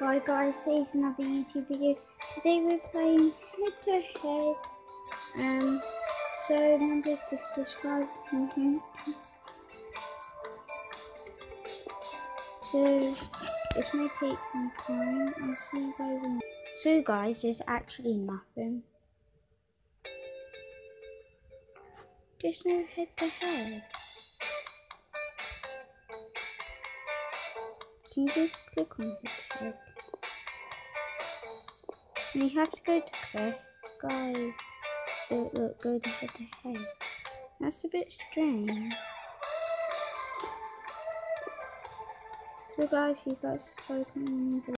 Hi guys, here's another YouTube video. Today we're playing head to head. Um, so remember to subscribe. Mm -hmm. So this may take some time. I'll see you guys in. So guys, there's actually nothing. Just no head to head. Just click on to head? And you have to go to quests, guys. Don't look, go to head to head. That's a bit strange. So guys, he's like spoken